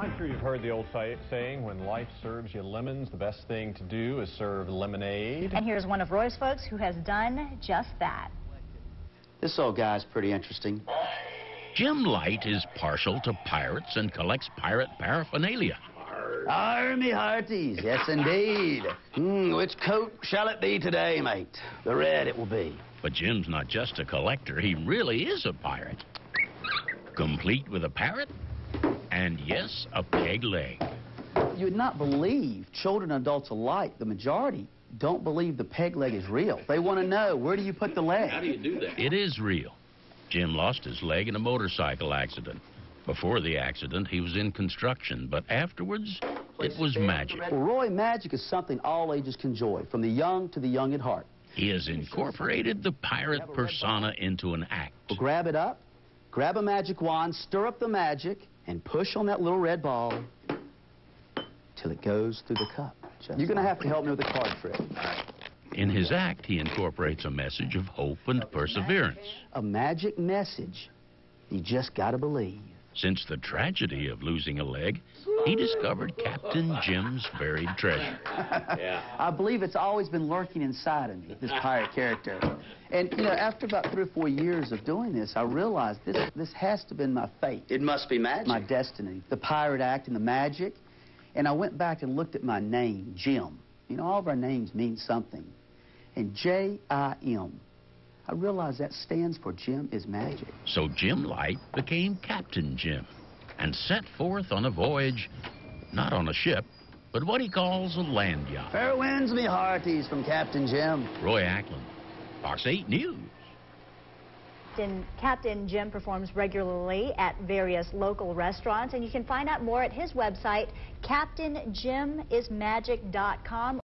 I'm sure you've heard the old say saying, when life serves you lemons, the best thing to do is serve lemonade. And here's one of Roy's folks who has done just that. This old guy's pretty interesting. Jim Light is partial to pirates and collects pirate paraphernalia. Army hearties, yes indeed. Mm, which coat shall it be today, mate? The red it will be. But Jim's not just a collector, he really is a pirate. Complete with a parrot and, yes, a peg leg. You would not believe, children and adults alike, the majority don't believe the peg leg is real. They want to know, where do you put the leg? How do you do that? It is real. Jim lost his leg in a motorcycle accident. Before the accident, he was in construction, but afterwards, it was magic. Well, Roy, magic is something all ages can enjoy, from the young to the young at heart. He has incorporated the pirate persona into an act. Well, grab it up, grab a magic wand, stir up the magic, and push on that little red ball till it goes through the cup. Just You're going to have to help me with the card trick. In his act, he incorporates a message of hope and perseverance. A magic message. You just got to believe. Since the tragedy of losing a leg, he discovered Captain Jim's buried treasure. yeah. I believe it's always been lurking inside of me, this pirate character. And, you know, after about three or four years of doing this, I realized this, this has to have been my fate. It must be magic. My destiny. The pirate act and the magic. And I went back and looked at my name, Jim. You know, all of our names mean something. And J-I-M. I realized that stands for Jim is magic. So Jim Light became Captain Jim and set forth on a voyage, not on a ship, but what he calls a land yacht. Fair winds, me hearties, from Captain Jim. Roy Ackland, Fox 8 News. Captain, Captain Jim performs regularly at various local restaurants, and you can find out more at his website, CaptainJimIsMagic.com.